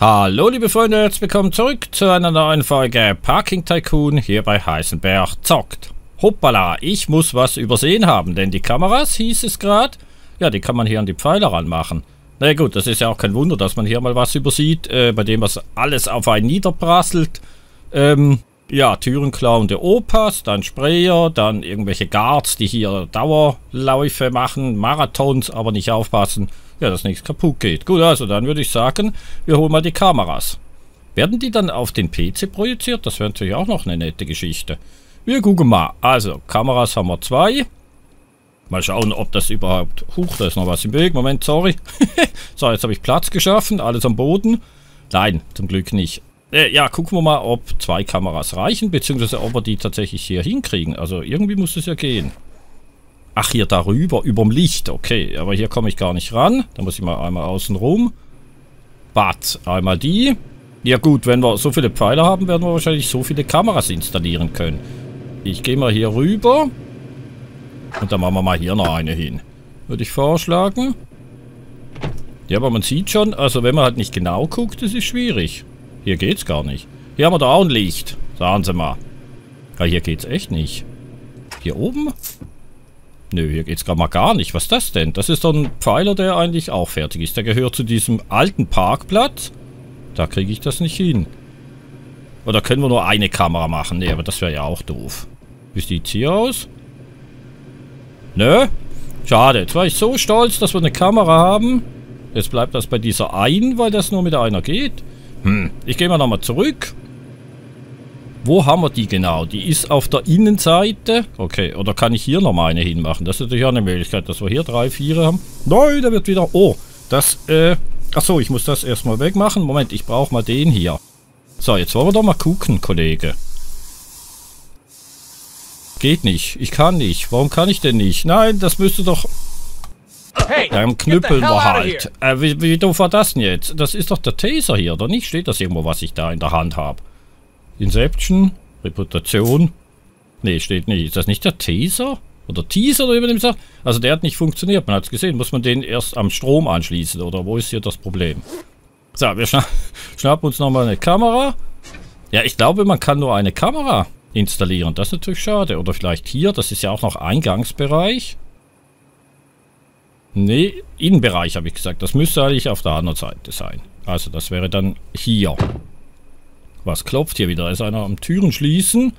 Hallo liebe Freunde, herzlich willkommen zurück zu einer neuen Folge Parking Tycoon hier bei Heisenberg zockt. Hoppala, ich muss was übersehen haben, denn die Kameras, hieß es gerade, ja, die kann man hier an die Pfeiler ranmachen. Na gut, das ist ja auch kein Wunder, dass man hier mal was übersieht, äh, bei dem was alles auf einen niederprasselt. Ähm, ja, Türenklauende Opas, dann Sprayer, dann irgendwelche Guards, die hier Dauerläufe machen, Marathons, aber nicht aufpassen, ja, dass nichts kaputt geht. Gut, also dann würde ich sagen, wir holen mal die Kameras. Werden die dann auf den PC projiziert? Das wäre natürlich auch noch eine nette Geschichte. Wir gucken mal. Also, Kameras haben wir zwei. Mal schauen, ob das überhaupt... Huch, da ist noch was im Weg. Moment, sorry. so, jetzt habe ich Platz geschaffen. Alles am Boden. Nein, zum Glück nicht. Äh, ja, gucken wir mal, ob zwei Kameras reichen, beziehungsweise ob wir die tatsächlich hier hinkriegen. Also irgendwie muss es ja gehen. Ach, hier darüber, überm Licht. Okay, aber hier komme ich gar nicht ran. Da muss ich mal einmal außen rum. Bad, einmal die. Ja gut, wenn wir so viele Pfeiler haben, werden wir wahrscheinlich so viele Kameras installieren können. Ich gehe mal hier rüber. Und dann machen wir mal hier noch eine hin. Würde ich vorschlagen. Ja, aber man sieht schon, also wenn man halt nicht genau guckt, das ist schwierig. Hier geht's gar nicht. Hier haben wir da auch ein Licht. Sagen Sie mal. Ja, hier geht's echt nicht. Hier oben? Nö, hier geht's gerade mal gar nicht. Was ist das denn? Das ist doch ein Pfeiler, der eigentlich auch fertig ist. Der gehört zu diesem alten Parkplatz. Da kriege ich das nicht hin. Oder können wir nur eine Kamera machen? Nee, aber das wäre ja auch doof. Wie sieht's hier aus? Nö. Schade. Jetzt war ich so stolz, dass wir eine Kamera haben. Jetzt bleibt das bei dieser einen, weil das nur mit einer geht. Hm. Ich gehe mal nochmal zurück. Wo haben wir die genau? Die ist auf der Innenseite. Okay, oder kann ich hier nochmal eine hinmachen? Das ist natürlich auch eine Möglichkeit, dass wir hier drei, vier haben. Nein, da wird wieder... Oh, das, äh... Achso, ich muss das erstmal wegmachen. Moment, ich brauche mal den hier. So, jetzt wollen wir doch mal gucken, Kollege. Geht nicht. Ich kann nicht. Warum kann ich denn nicht? Nein, das müsste doch... Hey, Dann knüppeln wir halt. Äh, wie, wie doof war das denn jetzt? Das ist doch der Taser hier, oder nicht? Steht das irgendwo, was ich da in der Hand habe? Inception, Reputation. Nee, steht nicht. Ist das nicht der Taser? Oder Teaser, oder wie man dem sagt? Also der hat nicht funktioniert, man hat es gesehen. Muss man den erst am Strom anschließen, oder wo ist hier das Problem? So, wir schna schnappen uns nochmal eine Kamera. Ja, ich glaube, man kann nur eine Kamera installieren. Das ist natürlich schade. Oder vielleicht hier, das ist ja auch noch Eingangsbereich. Nee, Innenbereich habe ich gesagt. Das müsste eigentlich auf der anderen Seite sein. Also das wäre dann hier. Was klopft hier wieder? Ist einer am Türen schließen?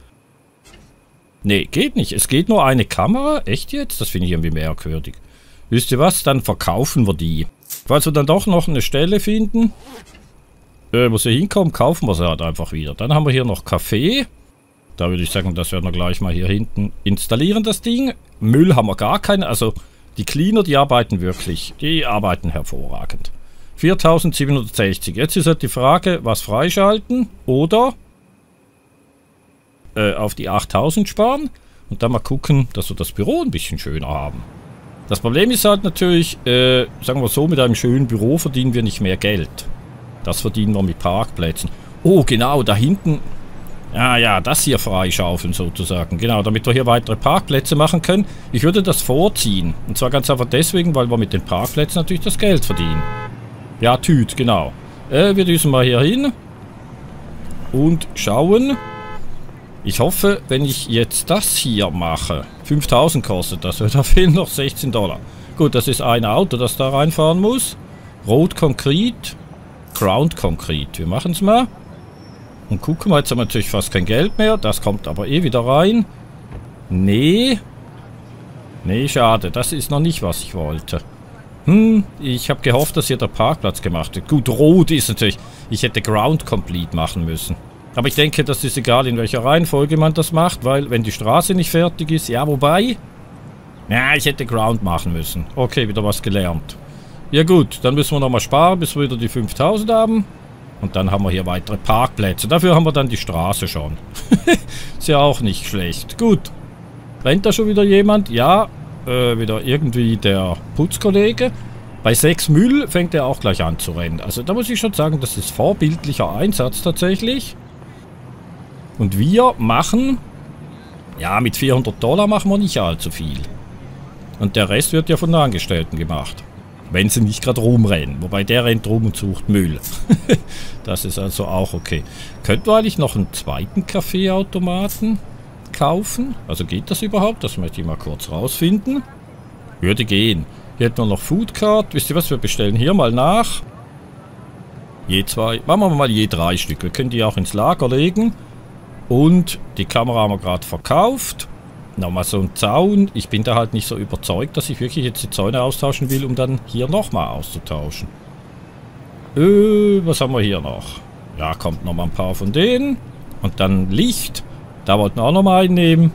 Nee, geht nicht. Es geht nur eine Kamera. Echt jetzt? Das finde ich irgendwie merkwürdig. Wisst ihr was? Dann verkaufen wir die. Falls wir dann doch noch eine Stelle finden, äh, wo sie hinkommen, kaufen wir sie halt einfach wieder. Dann haben wir hier noch Kaffee. Da würde ich sagen, das werden wir gleich mal hier hinten installieren, das Ding. Müll haben wir gar keinen. Also die Cleaner, die arbeiten wirklich. Die arbeiten hervorragend. 4760. Jetzt ist halt die Frage, was freischalten oder äh, auf die 8000 sparen und dann mal gucken, dass wir das Büro ein bisschen schöner haben. Das Problem ist halt natürlich, äh, sagen wir so, mit einem schönen Büro verdienen wir nicht mehr Geld. Das verdienen wir mit Parkplätzen. Oh, genau, da hinten... Ja, ja, das hier freischaufeln sozusagen. Genau, damit wir hier weitere Parkplätze machen können. Ich würde das vorziehen. Und zwar ganz einfach deswegen, weil wir mit den Parkplätzen natürlich das Geld verdienen. Ja, Tüt, genau. Äh, wir düsen mal hier hin. Und schauen. Ich hoffe, wenn ich jetzt das hier mache. 5000 kostet das. Da fehlen noch 16 Dollar. Gut, das ist ein Auto, das da reinfahren muss. Rot Konkret. Ground Konkret. Wir machen es mal. Und gucken wir, jetzt haben wir natürlich fast kein Geld mehr. Das kommt aber eh wieder rein. Nee. Nee, schade. Das ist noch nicht, was ich wollte. Hm, ich habe gehofft, dass hier der Parkplatz gemacht wird. Gut, rot ist natürlich... Ich hätte Ground Complete machen müssen. Aber ich denke, das ist egal, in welcher Reihenfolge man das macht, weil wenn die Straße nicht fertig ist... Ja, wobei... Ja, ich hätte Ground machen müssen. Okay, wieder was gelernt. Ja gut, dann müssen wir nochmal sparen, bis wir wieder die 5000 haben. Und dann haben wir hier weitere Parkplätze. Dafür haben wir dann die Straße schon. ist ja auch nicht schlecht. Gut. Rennt da schon wieder jemand? Ja, äh, wieder irgendwie der Putzkollege. Bei 6 Müll fängt er auch gleich an zu rennen. Also da muss ich schon sagen, das ist vorbildlicher Einsatz tatsächlich. Und wir machen... Ja, mit 400 Dollar machen wir nicht allzu viel. Und der Rest wird ja von den Angestellten gemacht. Wenn sie nicht gerade rumrennen. Wobei der rennt rum und sucht Müll. das ist also auch okay. Könnten wir eigentlich noch einen zweiten Kaffeeautomaten kaufen? Also geht das überhaupt? Das möchte ich mal kurz rausfinden. Würde gehen. Hier hätten wir noch Foodcard. Wisst ihr was? Wir bestellen hier mal nach. Je zwei. Machen wir mal je drei Stück. Wir können die auch ins Lager legen. Und die Kamera haben wir gerade verkauft. Nochmal so ein Zaun. Ich bin da halt nicht so überzeugt, dass ich wirklich jetzt die Zäune austauschen will, um dann hier nochmal auszutauschen. Äh, was haben wir hier noch? Ja, kommt nochmal ein paar von denen. Und dann Licht. Da wollten wir auch nochmal einnehmen.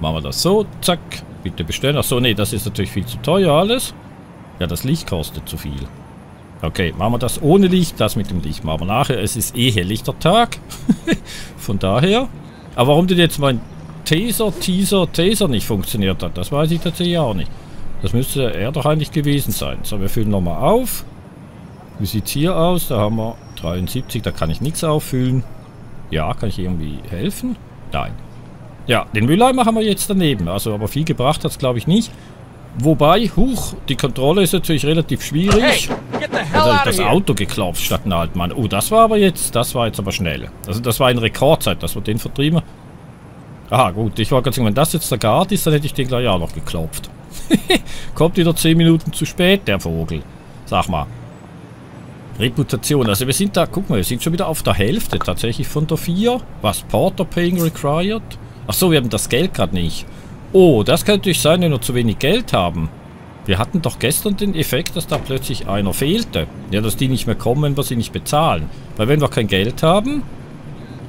Machen wir das so. Zack. Bitte bestellen. Achso, nee, das ist natürlich viel zu teuer alles. Ja, das Licht kostet zu viel. Okay, machen wir das ohne Licht. Das mit dem Licht machen wir nachher. Es ist eh helllichter Tag. Von daher. Aber warum denn jetzt mein Taser, Teaser, Taser nicht funktioniert hat, das weiß ich tatsächlich auch nicht. Das müsste er doch eigentlich gewesen sein. So, wir füllen nochmal auf. Wie sieht es hier aus? Da haben wir 73, da kann ich nichts auffüllen. Ja, kann ich irgendwie helfen? Nein. Ja, den Mülleimer haben wir jetzt daneben. Also, aber viel gebracht hat es, glaube ich, nicht. Wobei, huch, die Kontrolle ist natürlich relativ schwierig. Hey, also ich das Auto geklopft statt einen alten Mann. Oh, das war aber jetzt, das war jetzt aber schnell. Also das war in Rekordzeit, dass wir den vertrieben. Aha, gut. Ich war ganz wenn das jetzt der Guard ist, dann hätte ich den gleich auch noch geklopft. Kommt wieder 10 Minuten zu spät, der Vogel. Sag mal. Reputation. Also wir sind da, guck mal, wir sind schon wieder auf der Hälfte tatsächlich von der 4. Was? Porter Paying Required? Achso, wir haben das Geld gerade nicht. Oh, das könnte natürlich sein, wenn wir zu wenig Geld haben. Wir hatten doch gestern den Effekt, dass da plötzlich einer fehlte. Ja, dass die nicht mehr kommen, wenn wir sie nicht bezahlen. Weil wenn wir kein Geld haben,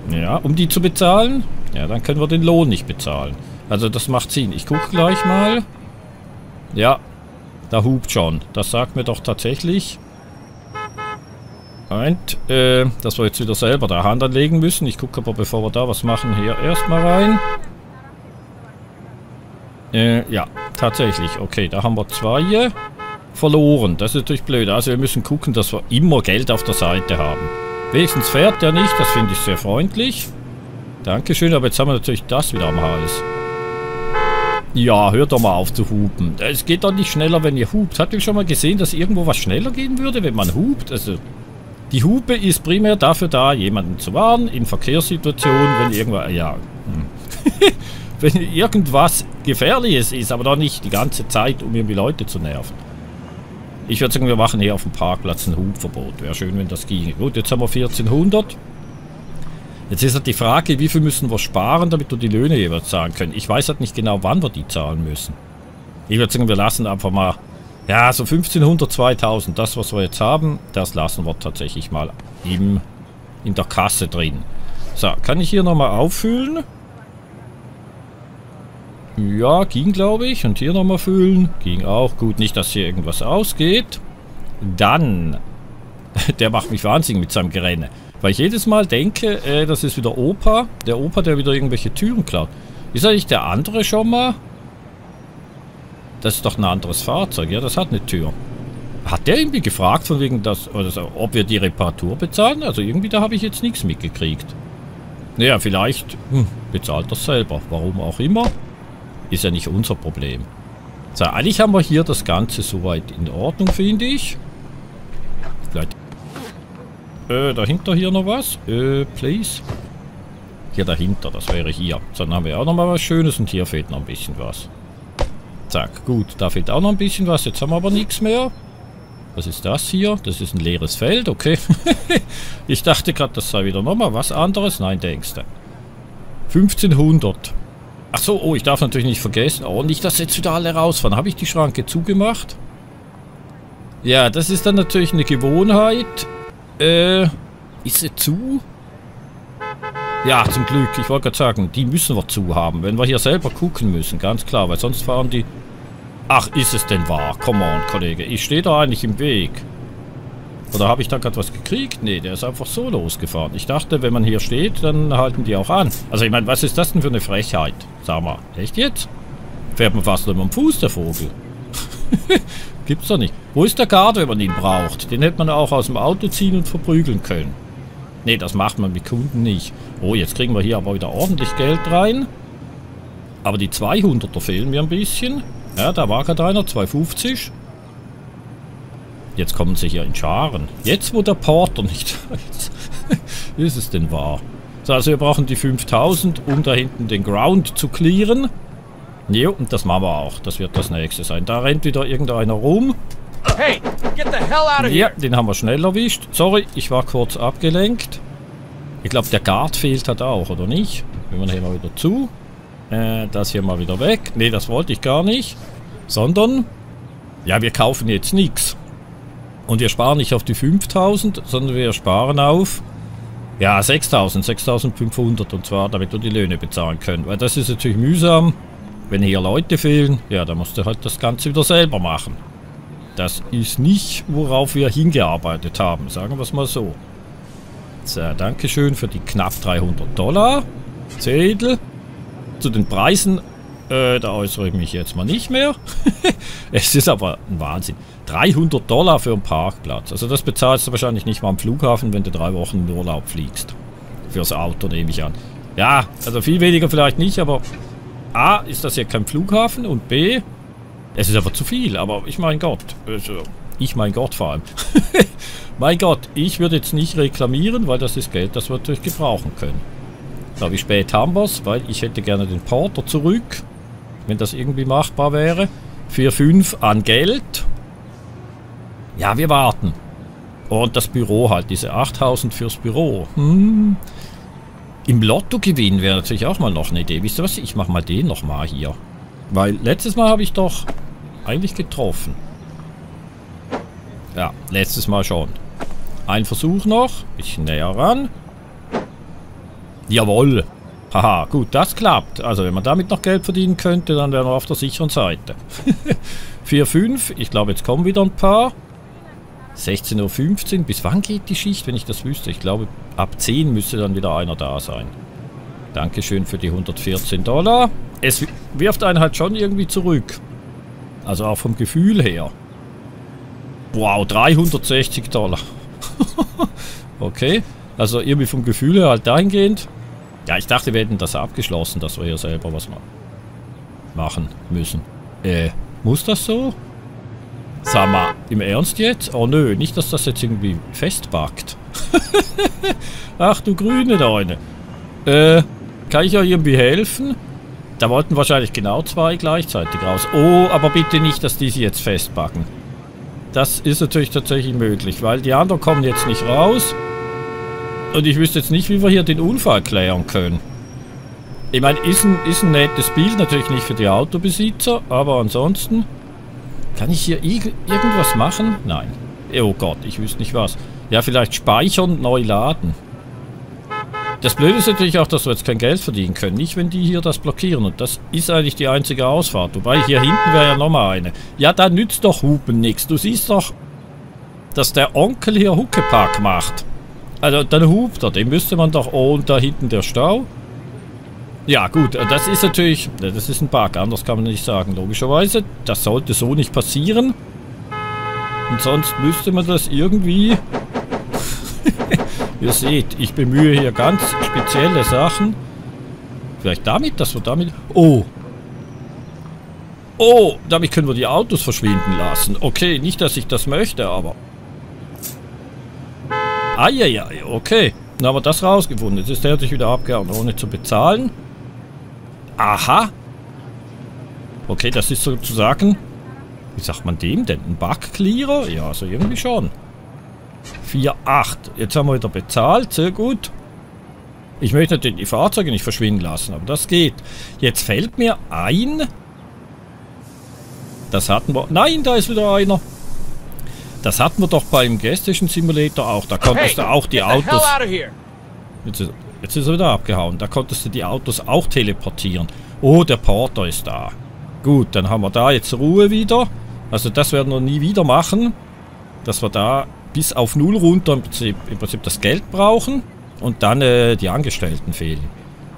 ja, um die zu bezahlen, ja, dann können wir den Lohn nicht bezahlen. Also das macht Sinn. Ich gucke gleich mal. Ja, da hupt schon. Das sagt mir doch tatsächlich... Moment, äh, dass wir jetzt wieder selber da Hand anlegen müssen. Ich gucke aber, bevor wir da was machen, hier erstmal rein. Äh, ja, tatsächlich. Okay, da haben wir zwei verloren. Das ist natürlich blöd. Also wir müssen gucken, dass wir immer Geld auf der Seite haben. Wenigstens fährt der nicht. Das finde ich sehr freundlich. Dankeschön, aber jetzt haben wir natürlich das wieder am Hals. Ja, hört doch mal auf zu hupen. Es geht doch nicht schneller, wenn ihr hupt. Habt ihr schon mal gesehen, dass irgendwo was schneller gehen würde, wenn man hupt? Also, die Hupe ist primär dafür da, jemanden zu warnen, in Verkehrssituationen, wenn irgendwas... Ja, hm. wenn irgendwas Gefährliches ist, aber doch nicht die ganze Zeit, um irgendwie Leute zu nerven. Ich würde sagen, wir machen hier auf dem Parkplatz ein Hubverbot. Wäre schön, wenn das ginge. Gut, jetzt haben wir 1400. Jetzt ist halt die Frage, wie viel müssen wir sparen, damit wir die Löhne jeweils zahlen können. Ich weiß halt nicht genau, wann wir die zahlen müssen. Ich würde sagen, wir lassen einfach mal, ja, so 1500, 2000, das, was wir jetzt haben, das lassen wir tatsächlich mal im, in der Kasse drin. So, kann ich hier nochmal auffüllen? Ja, ging glaube ich. Und hier nochmal füllen. Ging auch. Gut, nicht, dass hier irgendwas ausgeht. Dann. Der macht mich wahnsinnig mit seinem Gerenne. Weil ich jedes Mal denke, äh, das ist wieder Opa. Der Opa, der wieder irgendwelche Türen klaut. Ist eigentlich der andere schon mal? Das ist doch ein anderes Fahrzeug. Ja, das hat eine Tür. Hat der irgendwie gefragt, von wegen, das, also, ob wir die Reparatur bezahlen? Also irgendwie, da habe ich jetzt nichts mitgekriegt. Naja, vielleicht hm, bezahlt das selber. Warum auch immer. Ist ja nicht unser Problem. So, eigentlich haben wir hier das Ganze soweit in Ordnung, finde ich. Vielleicht... Äh, dahinter hier noch was? Äh, please. Hier dahinter, das wäre hier. So, dann haben wir auch noch mal was Schönes und hier fehlt noch ein bisschen was. Zack, gut, da fehlt auch noch ein bisschen was. Jetzt haben wir aber nichts mehr. Was ist das hier? Das ist ein leeres Feld, okay. ich dachte gerade, das sei wieder nochmal was anderes. Nein, denkst du. 1500. Achso, oh, ich darf natürlich nicht vergessen. Oh, nicht, dass jetzt wieder alle rausfahren. Habe ich die Schranke zugemacht? Ja, das ist dann natürlich eine Gewohnheit. Äh, ist sie zu? Ja, zum Glück. Ich wollte gerade sagen, die müssen wir zu haben, wenn wir hier selber gucken müssen. Ganz klar, weil sonst fahren die... Ach, ist es denn wahr? Come on, Kollege. Ich stehe da eigentlich im Weg. Oder habe ich da gerade was gekriegt? Nee, der ist einfach so losgefahren. Ich dachte, wenn man hier steht, dann halten die auch an. Also ich meine, was ist das denn für eine Frechheit? Sag mal, echt jetzt? Fährt man fast nur mit dem Fuß, der Vogel. Gibt's doch nicht. Wo ist der Guard, wenn man ihn braucht? Den hätte man auch aus dem Auto ziehen und verprügeln können. Nee, das macht man mit Kunden nicht. Oh, jetzt kriegen wir hier aber wieder ordentlich Geld rein. Aber die 200er fehlen mir ein bisschen. Ja, da war gerade einer, 250. Jetzt kommen sie hier in Scharen. Jetzt, wo der Porter nicht ist. ist es denn wahr? So, also wir brauchen die 5000, um da hinten den Ground zu clearen. Jo, und das machen wir auch. Das wird das nächste sein. Da rennt wieder irgendeiner rum. Hey, get the hell out of here. Ja, den haben wir schnell erwischt. Sorry, ich war kurz abgelenkt. Ich glaube, der Guard fehlt halt auch, oder nicht? Wir hier mal wieder zu. Äh, das hier mal wieder weg. Ne, das wollte ich gar nicht. Sondern, ja, wir kaufen jetzt nichts. Und wir sparen nicht auf die 5000, sondern wir sparen auf, ja, 6000, 6500. Und zwar, damit wir die Löhne bezahlen können. Weil das ist natürlich mühsam. Wenn hier Leute fehlen, ja, dann musst du halt das Ganze wieder selber machen. Das ist nicht, worauf wir hingearbeitet haben, sagen wir es mal so. So, Dankeschön für die knapp 300 Dollar. Zettel. Zu den Preisen, äh, da äußere ich mich jetzt mal nicht mehr. es ist aber ein Wahnsinn. 300 Dollar für einen Parkplatz. Also das bezahlst du wahrscheinlich nicht mal am Flughafen, wenn du drei Wochen in Urlaub fliegst. Fürs Auto nehme ich an. Ja, also viel weniger vielleicht nicht, aber A, ist das hier kein Flughafen und B, es ist aber zu viel. Aber ich mein Gott, also ich mein Gott vor allem. mein Gott, ich würde jetzt nicht reklamieren, weil das ist Geld, das wir natürlich gebrauchen können. So, wie spät haben wir es? Weil ich hätte gerne den Porter zurück. Wenn das irgendwie machbar wäre. 4,5 an Geld. Ja, wir warten. Und das Büro halt, diese 8000 fürs Büro. Hm. Im Lotto gewinnen wäre natürlich auch mal noch eine Idee. Wisst ihr was? Ich mache mal den nochmal hier. Weil letztes Mal habe ich doch eigentlich getroffen. Ja, letztes Mal schon. Ein Versuch noch. Bisschen näher ran. Jawohl. Haha, gut, das klappt. Also wenn man damit noch Geld verdienen könnte, dann wären wir auf der sicheren Seite. 4, 5. Ich glaube, jetzt kommen wieder ein paar. 16.15 Uhr. Bis wann geht die Schicht, wenn ich das wüsste? Ich glaube, ab 10 müsste dann wieder einer da sein. Dankeschön für die 114 Dollar. Es wirft einen halt schon irgendwie zurück. Also auch vom Gefühl her. Wow, 360 Dollar. okay. Also irgendwie vom Gefühl her halt dahingehend. Ja, ich dachte, wir hätten das abgeschlossen, dass wir hier selber was machen müssen. Äh, muss das so? Sag mal, im Ernst jetzt? Oh nö, nicht, dass das jetzt irgendwie festbackt. Ach du grüne Deune. Äh, kann ich euch irgendwie helfen? Da wollten wahrscheinlich genau zwei gleichzeitig raus. Oh, aber bitte nicht, dass die sie jetzt festbacken. Das ist natürlich tatsächlich möglich, weil die anderen kommen jetzt nicht raus. Und ich wüsste jetzt nicht, wie wir hier den Unfall klären können. Ich meine, ist ein, ist ein nettes Bild, natürlich nicht für die Autobesitzer, aber ansonsten... Kann ich hier irgendwas machen? Nein. Oh Gott, ich wüsste nicht was. Ja, vielleicht speichern, neu laden. Das Blöde ist natürlich auch, dass wir jetzt kein Geld verdienen können. Nicht, wenn die hier das blockieren. Und das ist eigentlich die einzige Ausfahrt. Wobei, hier hinten wäre ja nochmal eine. Ja, da nützt doch Hupen nichts. Du siehst doch, dass der Onkel hier Huckepack macht. Also dann hupt er, den müsste man doch... Oh, und da hinten der Stau. Ja gut, das ist natürlich... Das ist ein Bug, anders kann man nicht sagen, logischerweise. Das sollte so nicht passieren. Und sonst müsste man das irgendwie... Ihr seht, ich bemühe hier ganz spezielle Sachen. Vielleicht damit, dass wir damit... Oh! Oh, damit können wir die Autos verschwinden lassen. Okay, nicht, dass ich das möchte, aber... Eieiei, okay. Dann haben wir das rausgefunden. Jetzt ist der sich wieder abgehauen, ohne zu bezahlen. Aha. Okay, das ist sozusagen... Wie sagt man dem denn? Ein Bug-Clearer? Ja, so irgendwie schon. 4, 8. Jetzt haben wir wieder bezahlt. Sehr gut. Ich möchte die Fahrzeuge nicht verschwinden lassen, aber das geht. Jetzt fällt mir ein... Das hatten wir... Nein, da ist wieder einer. Das hatten wir doch beim Gästischen Simulator auch. Da konntest hey, du auch die Autos... Jetzt ist, jetzt ist er wieder abgehauen. Da konntest du die Autos auch teleportieren. Oh, der Porter ist da. Gut, dann haben wir da jetzt Ruhe wieder. Also das werden wir nie wieder machen. Dass wir da bis auf Null runter im Prinzip, im Prinzip das Geld brauchen. Und dann äh, die Angestellten fehlen.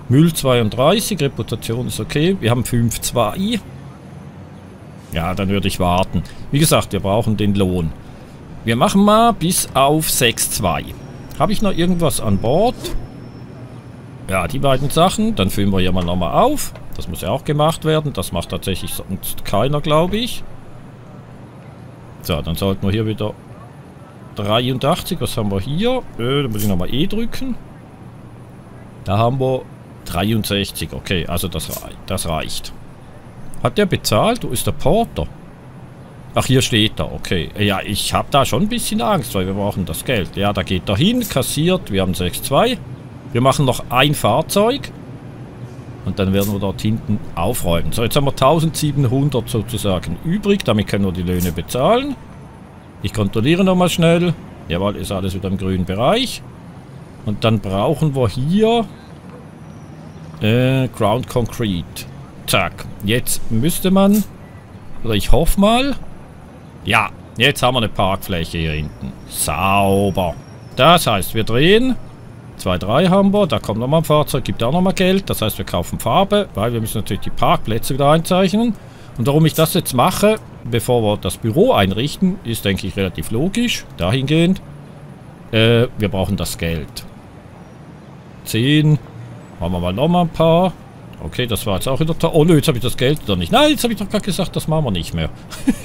Müll 32, Reputation ist okay. Wir haben 5,2. Ja, dann würde ich warten. Wie gesagt, wir brauchen den Lohn. Wir machen mal bis auf 6,2. Habe ich noch irgendwas an Bord? Ja, die beiden Sachen. Dann füllen wir hier mal nochmal auf. Das muss ja auch gemacht werden. Das macht tatsächlich sonst keiner, glaube ich. So, dann sollten wir hier wieder 83. Was haben wir hier? Äh, da muss ich nochmal E drücken. Da haben wir 63. Okay, also das, das reicht. Hat der bezahlt? Wo ist der Porter? Ach, hier steht er. Okay. Ja, ich habe da schon ein bisschen Angst, weil wir brauchen das Geld. Ja, da geht er hin, kassiert. Wir haben 6,2. Wir machen noch ein Fahrzeug. Und dann werden wir dort hinten aufräumen. So, jetzt haben wir 1700 sozusagen übrig. Damit können wir die Löhne bezahlen. Ich kontrolliere nochmal schnell. Jawohl, ist alles wieder im grünen Bereich. Und dann brauchen wir hier äh, Ground Concrete. Zack. Jetzt müsste man, oder ich hoffe mal, ja, jetzt haben wir eine Parkfläche hier hinten. Sauber. Das heißt, wir drehen. 2, 3 haben wir. Da kommt nochmal ein Fahrzeug, gibt auch nochmal Geld. Das heißt, wir kaufen Farbe, weil wir müssen natürlich die Parkplätze wieder einzeichnen. Und warum ich das jetzt mache, bevor wir das Büro einrichten, ist, denke ich, relativ logisch. Dahingehend. Äh, wir brauchen das Geld. 10. Machen wir mal nochmal ein paar. Okay, das war jetzt auch wieder... Oh nö, jetzt habe ich das Geld wieder nicht. Nein, jetzt habe ich doch gerade gesagt, das machen wir nicht mehr.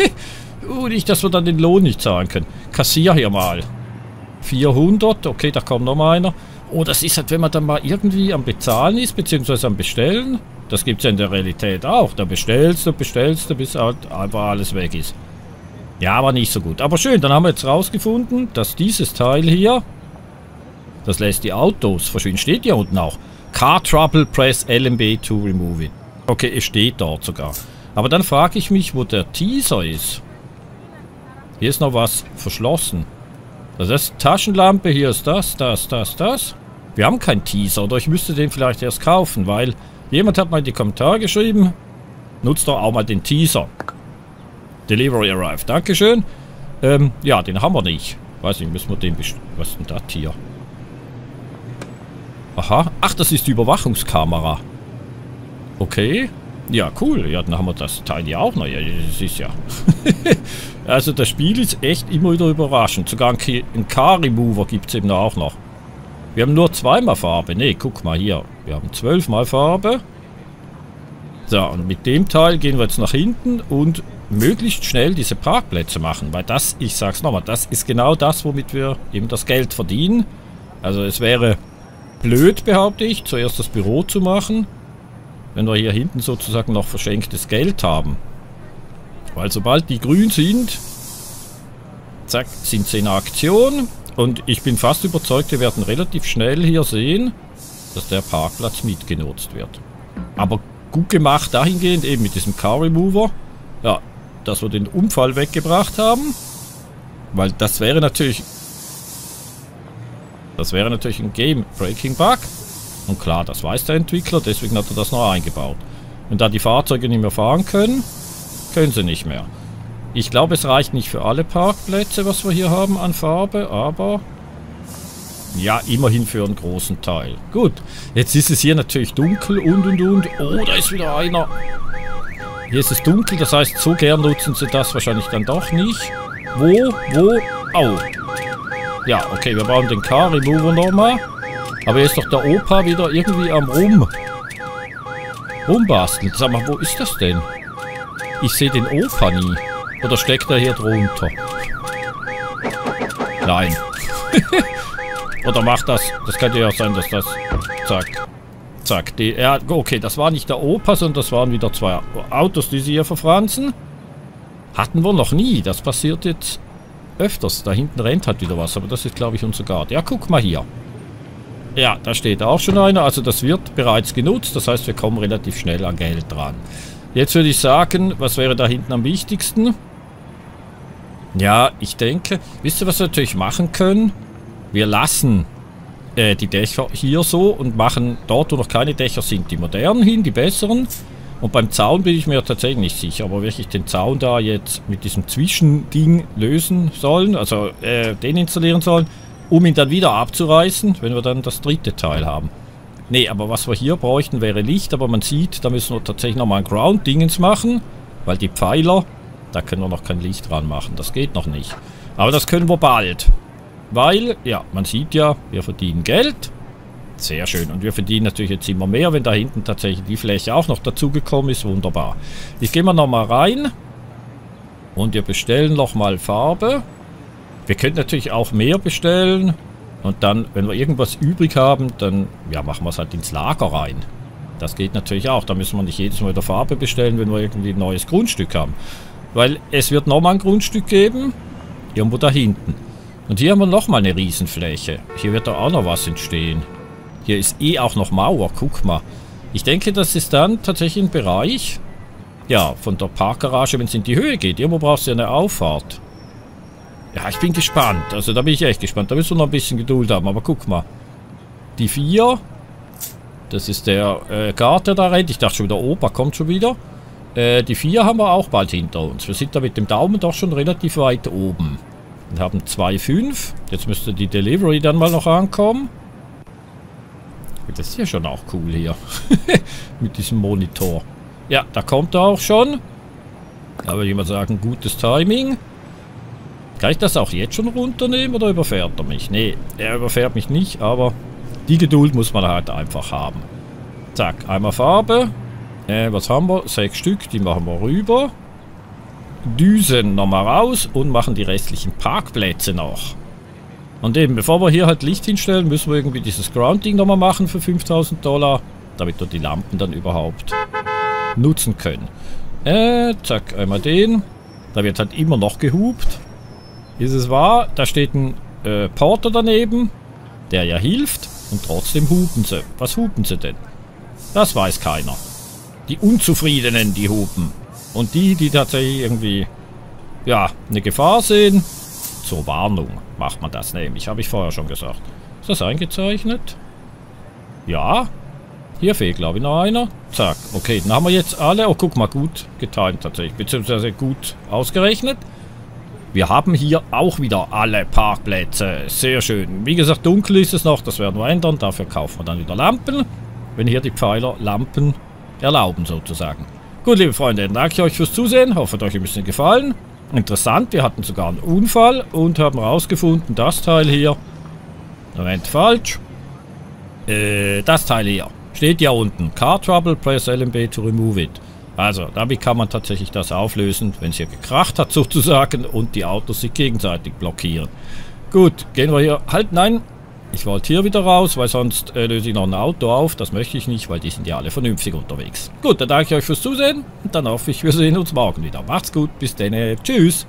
uh, nicht, dass wir dann den Lohn nicht zahlen können. Kassier hier mal. 400. Okay, da kommt nochmal einer. Oh, das ist halt, wenn man dann mal irgendwie am Bezahlen ist, beziehungsweise am Bestellen. Das gibt es ja in der Realität auch. Da bestellst du, bestellst du, bis halt einfach alles weg ist. Ja, aber nicht so gut. Aber schön, dann haben wir jetzt rausgefunden, dass dieses Teil hier, das lässt die Autos verschwinden. Steht ja unten auch. Car Trouble, press LMB to remove it. Okay, es steht dort sogar. Aber dann frage ich mich, wo der Teaser ist. Hier ist noch was verschlossen. Das ist Taschenlampe, hier ist das, das, das, das. Wir haben keinen Teaser, oder ich müsste den vielleicht erst kaufen, weil jemand hat mal in die Kommentare geschrieben, nutzt doch auch mal den Teaser. Delivery arrived. Dankeschön. Ähm, ja, den haben wir nicht. Weiß nicht, müssen wir den... Was ist denn das hier? Aha. Ach, das ist die Überwachungskamera. Okay. Ja, cool. Ja, dann haben wir das Teil ja auch noch. Ja, das ist ja... also das Spiel ist echt immer wieder überraschend. Sogar einen Car-Remover gibt es eben auch noch. Wir haben nur zweimal Farbe. Ne, guck mal hier. Wir haben zwölfmal Farbe. So, und mit dem Teil gehen wir jetzt nach hinten und möglichst schnell diese Parkplätze machen. Weil das, ich sag's nochmal, das ist genau das, womit wir eben das Geld verdienen. Also es wäre blöd, behaupte ich, zuerst das Büro zu machen, wenn wir hier hinten sozusagen noch verschenktes Geld haben. Weil sobald die grün sind, zack, sind sie in Aktion. Und ich bin fast überzeugt, wir werden relativ schnell hier sehen, dass der Parkplatz mitgenutzt wird. Aber gut gemacht dahingehend, eben mit diesem Car Remover, ja, dass wir den Unfall weggebracht haben. Weil das wäre natürlich das wäre natürlich ein Game-Breaking-Bug. Und klar, das weiß der Entwickler, deswegen hat er das noch eingebaut. Wenn da die Fahrzeuge nicht mehr fahren können, können sie nicht mehr. Ich glaube, es reicht nicht für alle Parkplätze, was wir hier haben an Farbe, aber... Ja, immerhin für einen großen Teil. Gut, jetzt ist es hier natürlich dunkel und und und. Oh, da ist wieder einer. Hier ist es dunkel, das heißt, so gern nutzen sie das wahrscheinlich dann doch nicht. Wo? Wo? Au. Ja, okay, wir brauchen den Car-Remover nochmal. Aber jetzt ist doch der Opa wieder irgendwie am Rum... Rumbasteln. Sag mal, wo ist das denn? Ich sehe den Opa nie. Oder steckt er hier drunter? Nein. Oder macht das... Das könnte ja sein, dass das... Zack. Zack. Die, ja, okay, das war nicht der Opa, sondern das waren wieder zwei Autos, die sie hier verfranzen. Hatten wir noch nie. Das passiert jetzt öfters. Da hinten rennt halt wieder was, aber das ist, glaube ich, unser Guard. Ja, guck mal hier. Ja, da steht auch schon einer. Also das wird bereits genutzt. Das heißt, wir kommen relativ schnell an Geld dran. Jetzt würde ich sagen, was wäre da hinten am wichtigsten? Ja, ich denke, wisst ihr, was wir natürlich machen können? Wir lassen äh, die Dächer hier so und machen dort, wo noch keine Dächer sind, die modernen hin, die besseren. Und beim Zaun bin ich mir tatsächlich nicht sicher, wir wirklich den Zaun da jetzt mit diesem Zwischending lösen sollen, also äh, den installieren sollen, um ihn dann wieder abzureißen, wenn wir dann das dritte Teil haben. Ne, aber was wir hier bräuchten, wäre Licht, aber man sieht, da müssen wir tatsächlich nochmal ein Ground-Dingens machen, weil die Pfeiler, da können wir noch kein Licht dran machen, das geht noch nicht. Aber das können wir bald, weil, ja, man sieht ja, wir verdienen Geld sehr schön. Und wir verdienen natürlich jetzt immer mehr, wenn da hinten tatsächlich die Fläche auch noch dazugekommen ist. Wunderbar. Ich gehe mal nochmal rein. Und wir bestellen nochmal Farbe. Wir könnten natürlich auch mehr bestellen. Und dann, wenn wir irgendwas übrig haben, dann ja, machen wir es halt ins Lager rein. Das geht natürlich auch. Da müssen wir nicht jedes Mal wieder Farbe bestellen, wenn wir irgendwie ein neues Grundstück haben. Weil es wird nochmal ein Grundstück geben. Irgendwo da hinten. Und hier haben wir nochmal eine Riesenfläche. Hier wird da auch noch was entstehen. Hier ist eh auch noch Mauer. Guck mal. Ich denke, das ist dann tatsächlich ein Bereich, ja, von der Parkgarage, wenn es in die Höhe geht. Irgendwo brauchst du ja eine Auffahrt. Ja, ich bin gespannt. Also da bin ich echt gespannt. Da müssen wir noch ein bisschen Geduld haben. Aber guck mal. Die vier. Das ist der äh, Garten da rennt. Ich dachte schon wieder, Opa kommt schon wieder. Äh, die vier haben wir auch bald hinter uns. Wir sind da mit dem Daumen doch schon relativ weit oben. Wir haben 2,5. Jetzt müsste die Delivery dann mal noch ankommen. Das ist ja schon auch cool hier. mit diesem Monitor. Ja, da kommt er auch schon. Da würde ich mal sagen, gutes Timing. Kann ich das auch jetzt schon runternehmen oder überfährt er mich? Nee, er überfährt mich nicht, aber die Geduld muss man halt einfach haben. Zack, einmal Farbe. Äh, was haben wir? Sechs Stück, die machen wir rüber. Düsen nochmal raus und machen die restlichen Parkplätze noch. Und eben, bevor wir hier halt Licht hinstellen, müssen wir irgendwie dieses Grounding nochmal machen für 5000 Dollar, damit wir die Lampen dann überhaupt nutzen können. Äh, zack, einmal den. Da wird halt immer noch gehupt. Ist es wahr? Da steht ein äh, Porter daneben, der ja hilft. Und trotzdem hupen sie. Was hupen sie denn? Das weiß keiner. Die Unzufriedenen, die hupen. Und die, die tatsächlich irgendwie, ja, eine Gefahr sehen, zur Warnung macht man das nämlich. Habe ich vorher schon gesagt. Ist das eingezeichnet? Ja. Hier fehlt, glaube ich, noch einer. Zack. Okay, dann haben wir jetzt alle. Oh, guck mal, gut geteilt tatsächlich. Beziehungsweise gut ausgerechnet. Wir haben hier auch wieder alle Parkplätze. Sehr schön. Wie gesagt, dunkel ist es noch. Das werden wir ändern. Dafür kaufen wir dann wieder Lampen. Wenn hier die Pfeiler Lampen erlauben, sozusagen. Gut, liebe Freunde, danke ich euch fürs Zusehen. Hoffe, hat euch ein bisschen gefallen. Interessant, wir hatten sogar einen Unfall und haben herausgefunden, das Teil hier... Moment, falsch. Äh, das Teil hier. Steht ja unten. Car Trouble, press LMB to remove it. Also, damit kann man tatsächlich das auflösen, wenn es hier gekracht hat sozusagen und die Autos sich gegenseitig blockieren. Gut, gehen wir hier... Halt, nein! Ich wollte hier wieder raus, weil sonst äh, löse ich noch ein Auto auf. Das möchte ich nicht, weil die sind ja alle vernünftig unterwegs. Gut, dann danke ich euch fürs Zusehen und dann hoffe ich, wir sehen uns morgen wieder. Macht's gut, bis dann. Tschüss!